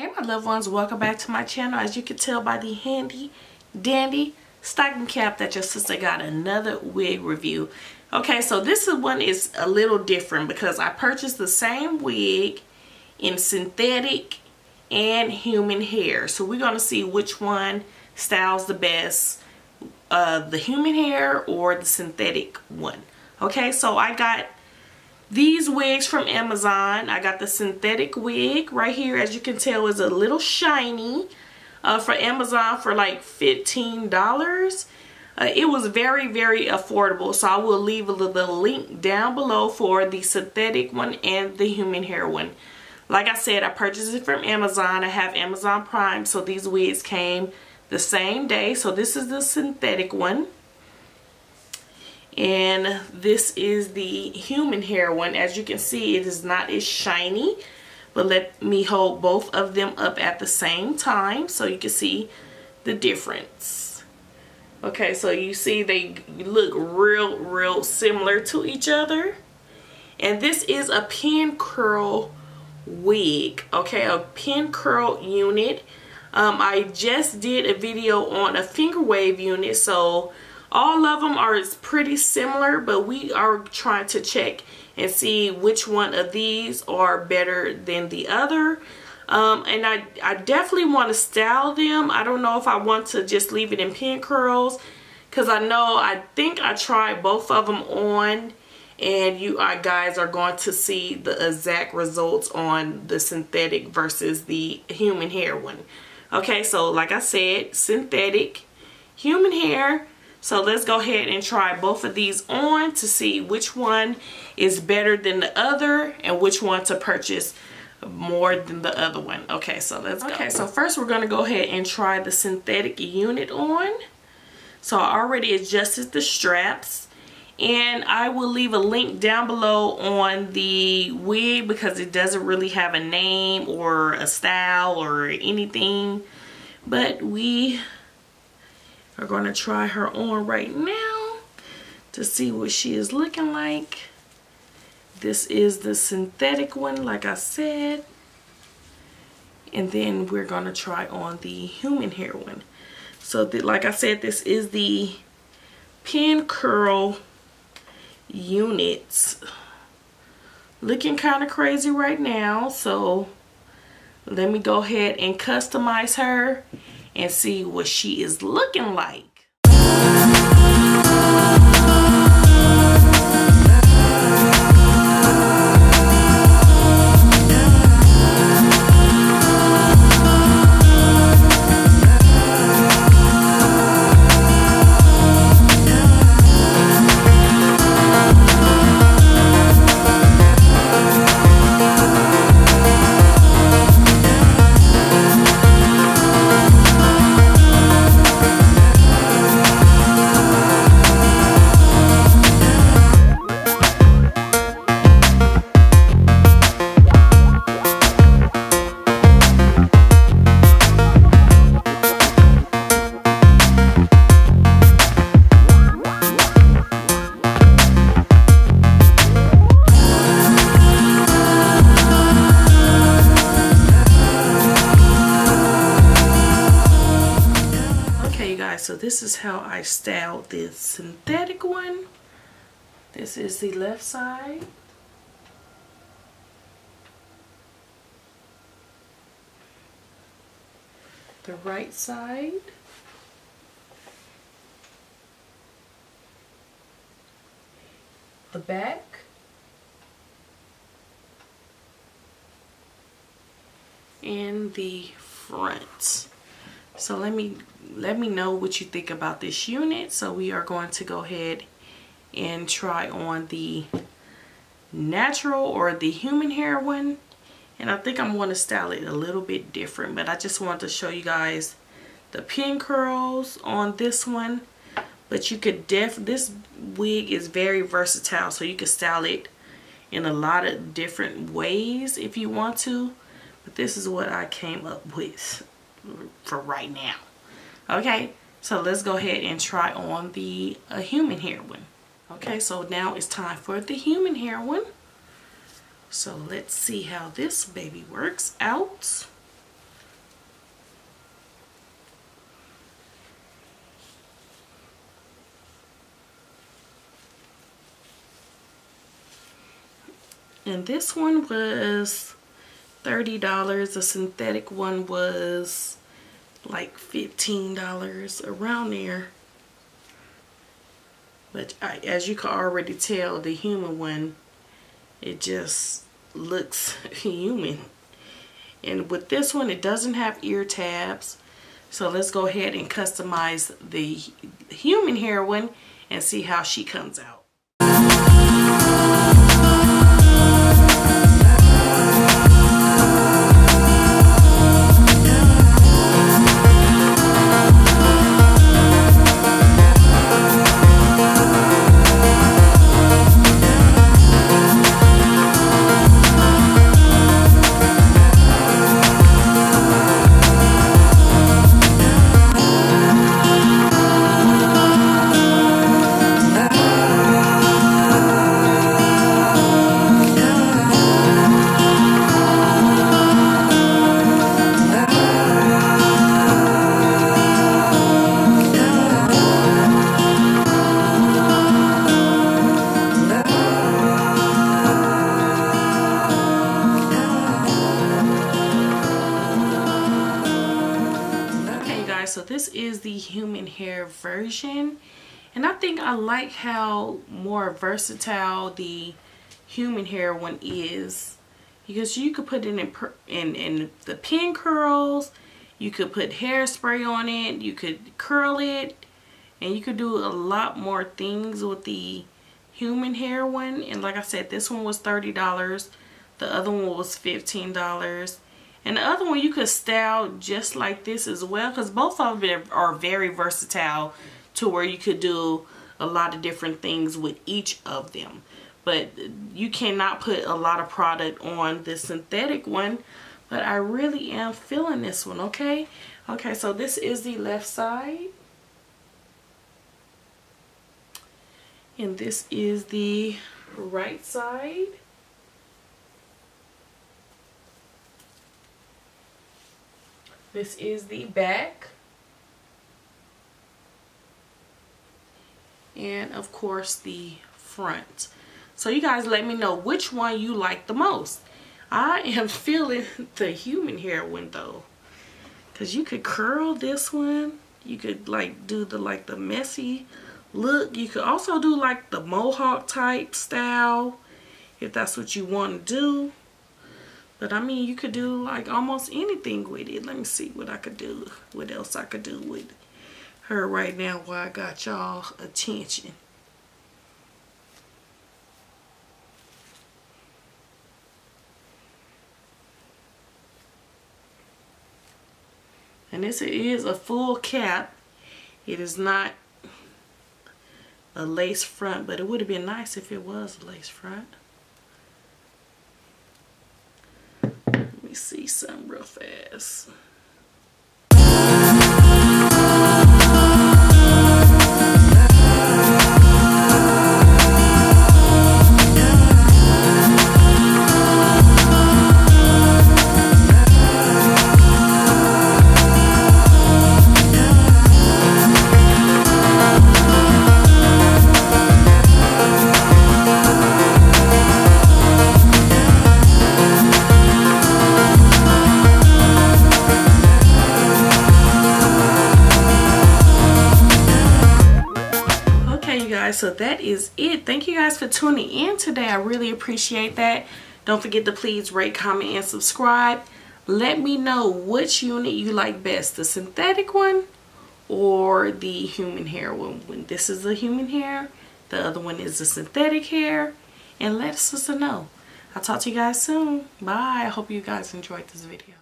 Hey my loved ones, welcome back to my channel. As you can tell by the handy dandy stocking cap that your sister got another wig review. Okay, so this one is a little different because I purchased the same wig in synthetic and human hair. So we're going to see which one styles the best, uh, the human hair or the synthetic one. Okay, so I got these wigs from Amazon. I got the synthetic wig right here. As you can tell is a little shiny uh, for Amazon for like $15. Uh, it was very, very affordable. So I will leave the link down below for the synthetic one and the human hair one. Like I said, I purchased it from Amazon. I have Amazon Prime. So these wigs came the same day. So this is the synthetic one and this is the human hair one as you can see it is not as shiny but let me hold both of them up at the same time so you can see the difference. Okay so you see they look real real similar to each other. And this is a pin curl wig okay a pin curl unit. Um, I just did a video on a finger wave unit so all of them are pretty similar, but we are trying to check and see which one of these are better than the other. Um, and I, I definitely want to style them. I don't know if I want to just leave it in pin curls because I know I think I tried both of them on and you uh, guys are going to see the exact results on the synthetic versus the human hair one. Okay, so like I said, synthetic, human hair, so let's go ahead and try both of these on to see which one is better than the other and which one to purchase more than the other one. Okay, so let's go. Okay, so first we're going to go ahead and try the synthetic unit on. So I already adjusted the straps and I will leave a link down below on the wig because it doesn't really have a name or a style or anything. But we are going to try her on right now to see what she is looking like. This is the synthetic one, like I said. And then we're going to try on the human hair one. So, the, like I said, this is the pin curl units. Looking kind of crazy right now. So, let me go ahead and customize her and see what she is looking like. This is how I styled this synthetic one. This is the left side. The right side. The back. And the front. So let me let me know what you think about this unit. So we are going to go ahead and try on the natural or the human hair one. And I think I'm going to style it a little bit different. But I just want to show you guys the pin curls on this one. But you could def this wig is very versatile. So you can style it in a lot of different ways if you want to. But this is what I came up with for right now. Okay, so let's go ahead and try on the uh, human hair one. Okay, so now it's time for the human hair one. So let's see how this baby works out. And this one was $30. The synthetic one was like $15 around there. But I, as you can already tell, the human one, it just looks human. And with this one, it doesn't have ear tabs. So let's go ahead and customize the human hair one and see how she comes out. Hair version. And I think I like how more versatile the human hair one is. Because you could put it in, in, in the pin curls you could put hairspray on it you could curl it and you could do a lot more things with the human hair one. And like I said this one was $30 the other one was $15 and the other one you could style just like this as well because both of them are very versatile to where you could do a lot of different things with each of them. But you cannot put a lot of product on the synthetic one. But I really am feeling this one, okay? Okay, so this is the left side. And this is the right side. This is the back. And of course the front. So you guys let me know which one you like the most. I am feeling the human hair one though. Cause you could curl this one. You could like do the like the messy look. You could also do like the mohawk type style if that's what you want to do. But I mean, you could do like almost anything with it. Let me see what I could do. What else I could do with her right now while I got y'all attention. And this is a full cap. It is not a lace front, but it would have been nice if it was a lace front. Me see some real fast. So that is it. Thank you guys for tuning in today. I really appreciate that. Don't forget to please rate comment and subscribe. Let me know which unit you like best the synthetic one or the human hair one. When this is the human hair the other one is the synthetic hair and let us know. I'll talk to you guys soon. Bye. I hope you guys enjoyed this video